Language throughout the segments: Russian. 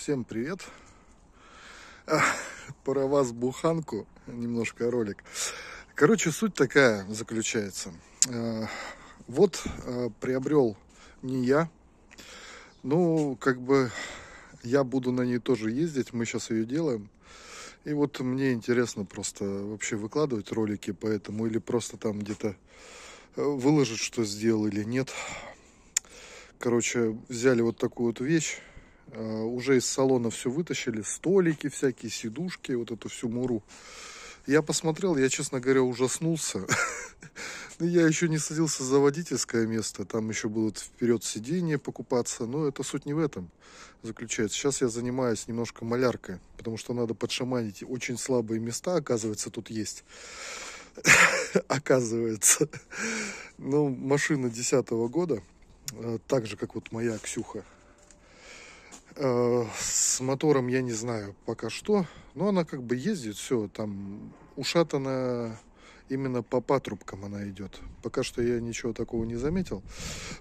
Всем привет. Про вас буханку, немножко ролик. Короче, суть такая заключается. Э, вот э, приобрел не я. Ну, как бы я буду на ней тоже ездить, мы сейчас ее делаем. И вот мне интересно просто вообще выкладывать ролики по этому или просто там где-то э, выложить, что сделал или нет. Короче, взяли вот такую вот вещь уже из салона все вытащили, столики всякие, сидушки, вот эту всю муру. Я посмотрел, я, честно говоря, ужаснулся. Я еще не садился за водительское место, там еще было вперед сиденье покупаться, но это суть не в этом заключается. Сейчас я занимаюсь немножко маляркой, потому что надо подшаманить очень слабые места, оказывается, тут есть. оказывается. Ну, машина 10 года, э, так же, как вот моя Ксюха, Э, с мотором я не знаю пока что, но она как бы ездит, все, там ушатана именно по патрубкам она идет. Пока что я ничего такого не заметил.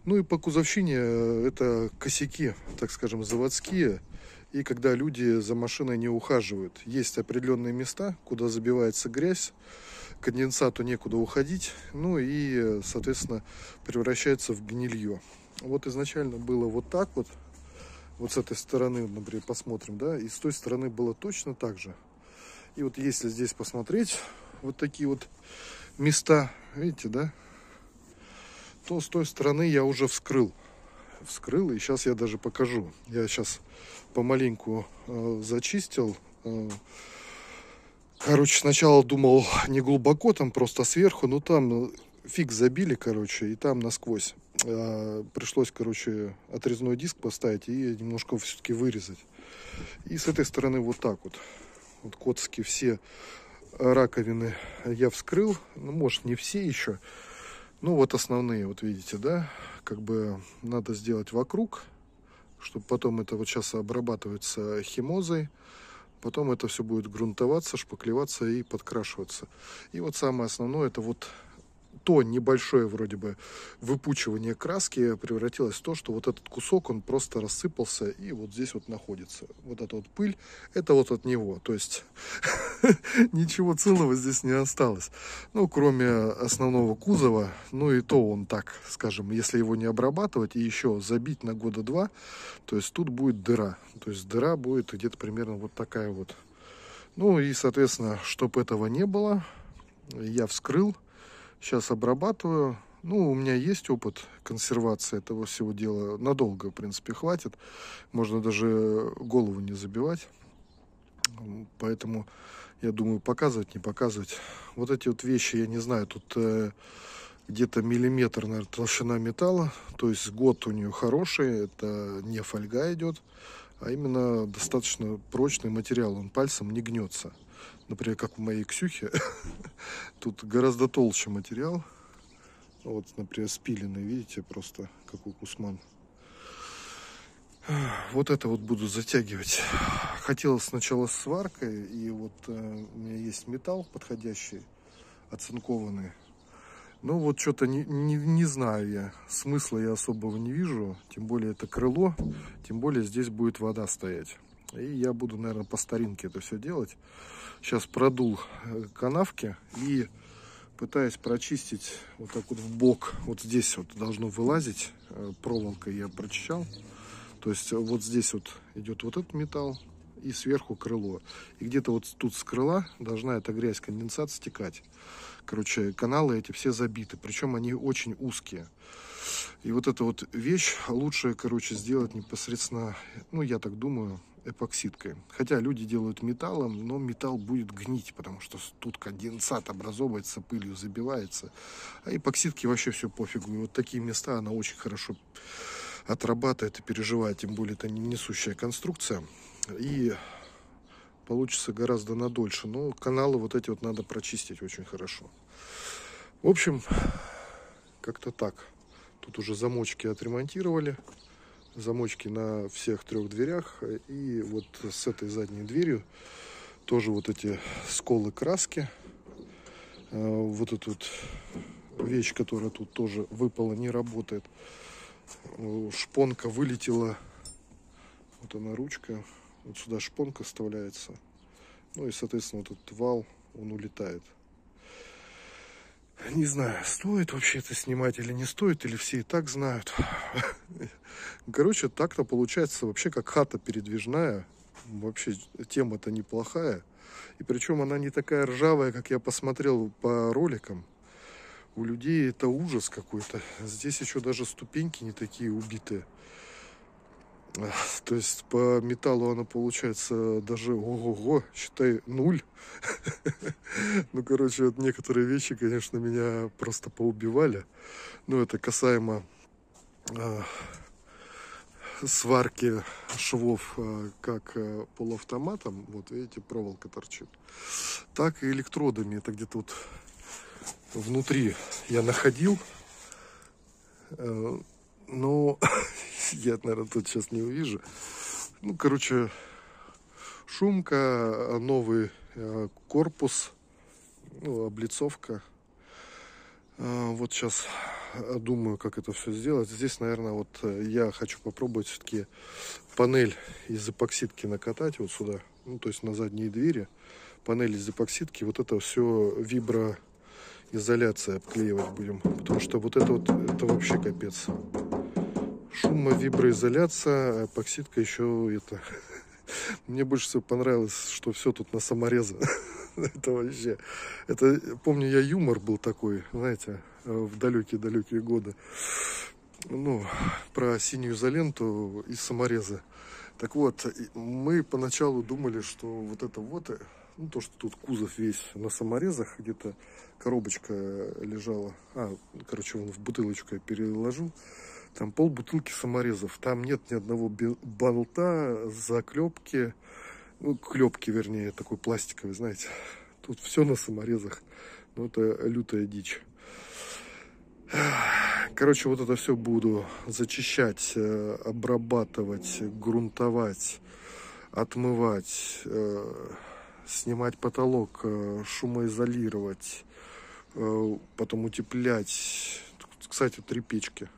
Ну и по кузовщине э, это косяки, так скажем, заводские. И когда люди за машиной не ухаживают, есть определенные места, куда забивается грязь, конденсату некуда уходить, ну и, соответственно, превращается в гнилье. Вот изначально было вот так вот, вот с этой стороны, например, посмотрим, да, и с той стороны было точно так же. И вот если здесь посмотреть, вот такие вот места, видите, да, то с той стороны я уже вскрыл. Вскрыл, и сейчас я даже покажу. Я сейчас помаленьку э, зачистил. Э, короче, сначала думал не глубоко, там просто сверху, но там фиг забили, короче, и там насквозь. А, пришлось, короче, отрезной диск поставить и немножко все-таки вырезать. И с этой стороны вот так вот. Вот котски все раковины я вскрыл. Ну, может, не все еще. Ну, вот основные, вот видите, да? Как бы надо сделать вокруг, чтобы потом это вот сейчас обрабатывается химозой. Потом это все будет грунтоваться, шпаклеваться и подкрашиваться. И вот самое основное, это вот то небольшое вроде бы выпучивание краски превратилось в то, что вот этот кусок, он просто рассыпался и вот здесь вот находится. Вот эта вот пыль, это вот от него. То есть ничего целого здесь не осталось. Ну, кроме основного кузова, ну и то он так, скажем, если его не обрабатывать и еще забить на года два, то есть тут будет дыра. То есть дыра будет где-то примерно вот такая вот. Ну и, соответственно, чтобы этого не было, я вскрыл Сейчас обрабатываю. Ну, у меня есть опыт консервации этого всего дела. Надолго, в принципе, хватит. Можно даже голову не забивать. Поэтому я думаю, показывать, не показывать. Вот эти вот вещи, я не знаю, тут э, где-то миллиметр, наверное, толщина металла. То есть год у нее хороший. Это не фольга идет, а именно достаточно прочный материал. Он пальцем не гнется например, как в моей Ксюхе, тут гораздо толще материал. Вот, например, спиленный, видите, просто как у Кусман. Вот это вот буду затягивать. Хотел сначала сваркой, и вот э, у меня есть металл подходящий, оцинкованный. Ну вот что-то не, не, не знаю я, смысла я особого не вижу, тем более это крыло, тем более здесь будет вода стоять. И я буду, наверное, по старинке это все делать. Сейчас продул э, канавки и пытаюсь прочистить вот так вот в бок. Вот здесь вот должно вылазить. Э, проволокой я прочищал. То есть вот здесь вот идет вот этот металл и сверху крыло. И где-то вот тут с крыла должна эта грязь, конденсат стекать. Короче, каналы эти все забиты. Причем они очень узкие. И вот эта вот вещь лучше, короче, сделать непосредственно, ну, я так думаю, эпоксидкой. Хотя люди делают металлом, но металл будет гнить, потому что тут конденсат образовывается, пылью забивается. А эпоксидки вообще все пофигу. И вот такие места она очень хорошо отрабатывает и переживает. Тем более это не несущая конструкция. И получится гораздо надольше. Но каналы вот эти вот надо прочистить очень хорошо. В общем, как-то так. Тут уже замочки отремонтировали замочки на всех трех дверях. И вот с этой задней дверью тоже вот эти сколы краски. Э, вот эта вот вещь, которая тут тоже выпала, не работает. Шпонка вылетела. Вот она ручка. Вот сюда шпонка вставляется. Ну и, соответственно, вот этот вал, он улетает. Не знаю, стоит вообще это снимать или не стоит, или все и так знают. Короче, так-то получается вообще как хата передвижная. Вообще тема-то неплохая. И причем она не такая ржавая, как я посмотрел по роликам. У людей это ужас какой-то. Здесь еще даже ступеньки не такие убитые. То есть по металлу она получается даже ого-го, считай, нуль. Ну, короче, вот некоторые вещи, конечно, меня просто поубивали. Ну, это касаемо э, сварки швов э, как э, полуавтоматом. Вот, видите, проволока торчит. Так и электродами. Это где-то вот внутри я находил. Но я, наверное, тут сейчас не увижу. Ну, короче, шумка, новый э, корпус, ну, облицовка. А, вот сейчас думаю, как это все сделать. Здесь, наверное, вот э, я хочу попробовать все-таки панель из эпоксидки накатать вот сюда. Ну, то есть на задние двери. Панель из эпоксидки. Вот это все виброизоляция обклеивать будем. Потому что вот это вот, это вообще капец шума, виброизоляция, эпоксидка еще это. Мне больше всего понравилось, что все тут на самореза. это вообще. Это, помню, я юмор был такой, знаете, в далекие-далекие годы. Ну, про синюю изоленту из самореза. Так вот, мы поначалу думали, что вот это вот, ну, то, что тут кузов весь на саморезах, где-то коробочка лежала. А, короче, он в бутылочку я переложил. Там пол бутылки саморезов. Там нет ни одного болта, заклепки. Ну, клепки, вернее, такой пластиковый, знаете. Тут все на саморезах. Ну, это лютая дичь. Короче, вот это все буду зачищать, э, обрабатывать, грунтовать, отмывать, э, снимать потолок, э, шумоизолировать, потом утеплять. Кстати, три печки.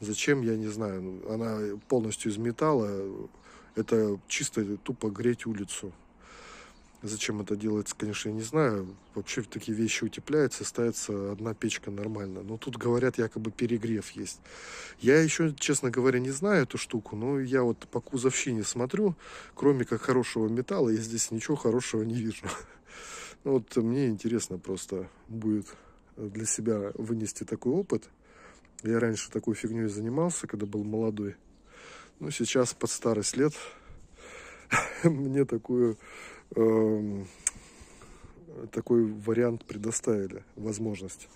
Зачем, я не знаю. Ну, она полностью из металла. Это чисто тупо греть улицу. Зачем это делается, конечно, я не знаю. Вообще такие вещи утепляются, ставится одна печка нормально. Но тут говорят, якобы перегрев есть. Я еще, честно говоря, не знаю эту штуку, но я вот по кузовщине смотрю, кроме как хорошего металла, я здесь ничего хорошего не вижу. Ну, вот мне интересно просто будет для себя вынести такой опыт – я раньше такой фигней занимался, когда был молодой. Ну, сейчас под старость лет мне такую, э, такой вариант предоставили, возможность.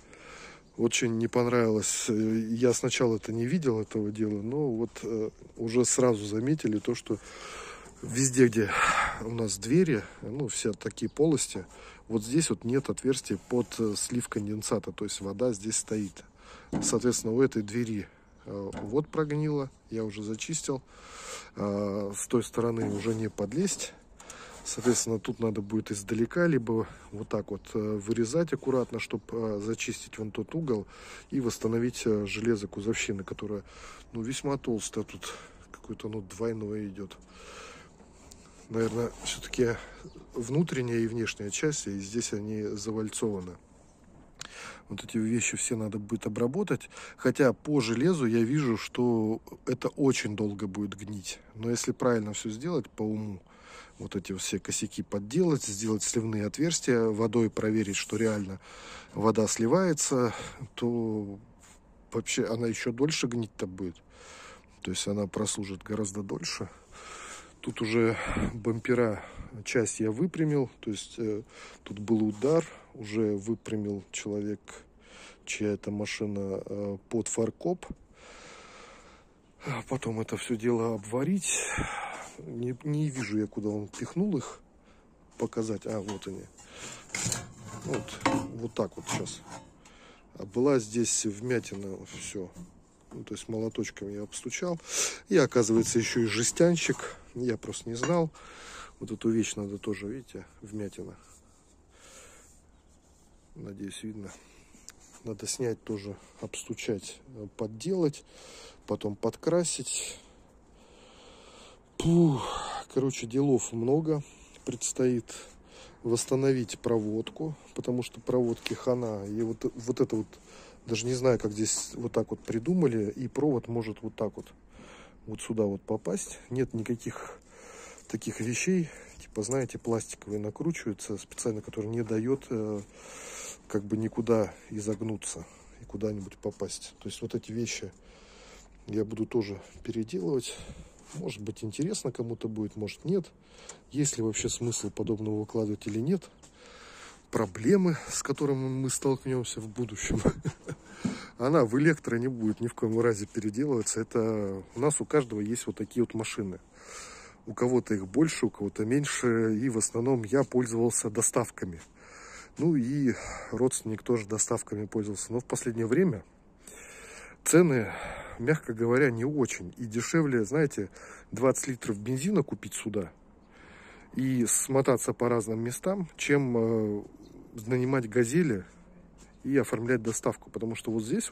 Очень не понравилось. Я сначала это не видел, этого дела, но вот э, уже сразу заметили то, что везде, где у нас двери, ну, все такие полости, вот здесь вот нет отверстия под э, слив конденсата, то есть вода здесь стоит. Соответственно, у этой двери э, вот прогнило, я уже зачистил. Э, с той стороны уже не подлезть. Соответственно, тут надо будет издалека, либо вот так вот э, вырезать аккуратно, чтобы зачистить вон тот угол и восстановить железо кузовщины, которая ну, весьма толстая. Тут какое-то ну, двойное идет. Наверное, все-таки внутренняя и внешняя часть, и здесь они завальцованы. Вот эти вещи все надо будет обработать. Хотя по железу я вижу, что это очень долго будет гнить. Но если правильно все сделать по уму, вот эти все косяки подделать, сделать сливные отверстия, водой проверить, что реально вода сливается, то вообще она еще дольше гнить-то будет. То есть она прослужит гораздо дольше. Тут уже бампера часть я выпрямил, то есть э, тут был удар, уже выпрямил человек, чья это машина э, под фаркоп. Потом это все дело обварить. Не, не вижу я, куда он пихнул их. Показать. А, вот они. Вот, вот так вот сейчас. А была здесь вмятина, все. Ну, то есть молоточком я обстучал. И оказывается еще и жестянщик. Я просто не знал. Вот эту вещь надо тоже, видите, вмятина. Надеюсь, видно. Надо снять тоже, обстучать, подделать, потом подкрасить. Пух, короче, делов много. Предстоит восстановить проводку, потому что проводки хана. И вот, вот это вот, даже не знаю, как здесь вот так вот придумали. И провод может вот так вот, вот сюда вот попасть. Нет никаких таких вещей, типа, знаете, пластиковые накручиваются специально, который не дает э, как бы никуда изогнуться и куда-нибудь попасть. То есть вот эти вещи я буду тоже переделывать. Может быть интересно кому-то будет, может нет. Есть ли вообще смысл подобного выкладывать или нет. Проблемы, с которыми мы столкнемся в будущем. Она в электро не будет ни в коем разе переделываться. Это у нас у каждого есть вот такие вот машины. У кого-то их больше, у кого-то меньше. И в основном я пользовался доставками. Ну и родственник тоже доставками пользовался. Но в последнее время цены, мягко говоря, не очень. И дешевле, знаете, 20 литров бензина купить сюда и смотаться по разным местам, чем э, нанимать газели и оформлять доставку. Потому что вот здесь